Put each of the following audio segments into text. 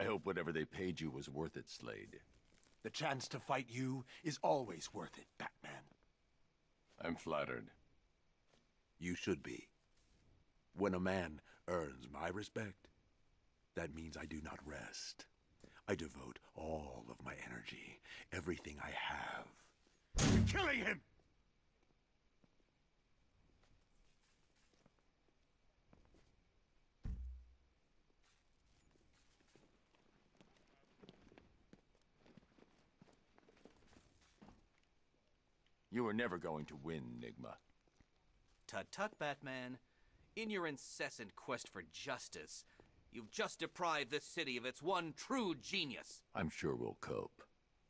I hope whatever they paid you was worth it, Slade. The chance to fight you is always worth it, Batman. I'm flattered. You should be. When a man earns my respect, that means I do not rest. I devote all of my energy, everything I have, to killing him! You were never going to win, Nigma. Tut-tut, Batman. In your incessant quest for justice, you've just deprived this city of its one true genius. I'm sure we'll cope.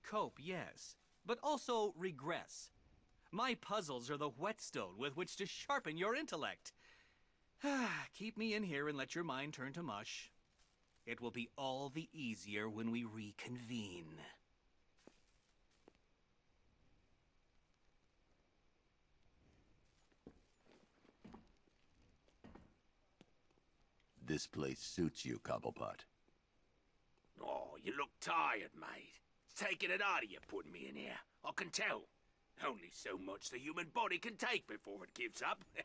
Cope, yes, but also regress. My puzzles are the whetstone with which to sharpen your intellect. Keep me in here and let your mind turn to mush. It will be all the easier when we reconvene. This place suits you, Cobblepot. Oh, you look tired, mate. It's taking it out of you putting me in here. I can tell. Only so much the human body can take before it gives up.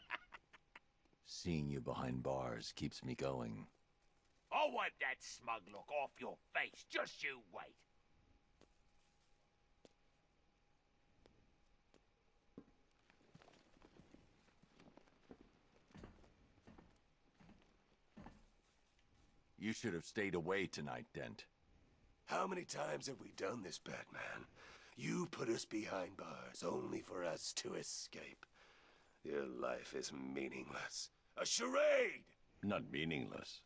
Seeing you behind bars keeps me going. I'll wipe that smug look off your face. Just you wait. You should have stayed away tonight, Dent. How many times have we done this, Batman? You put us behind bars only for us to escape. Your life is meaningless. A charade! Not meaningless.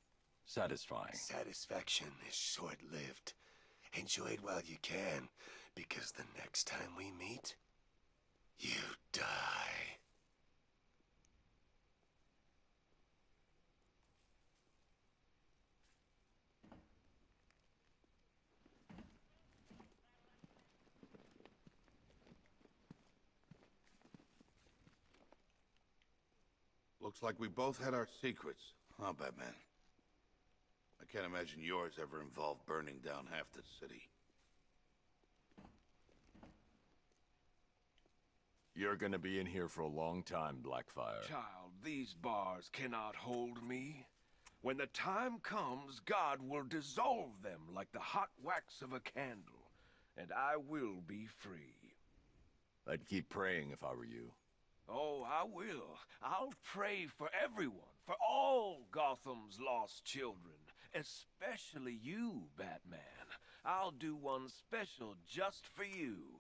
Satisfying. Satisfaction is short-lived. Enjoy it while you can, because the next time we meet, you die. Looks like we both had our secrets, huh, Batman? I can't imagine yours ever involved burning down half the city. You're gonna be in here for a long time, Blackfire. Child, these bars cannot hold me. When the time comes, God will dissolve them like the hot wax of a candle, and I will be free. I'd keep praying if I were you. Oh, I will. I'll pray for everyone, for all Gotham's lost children, especially you, Batman. I'll do one special just for you.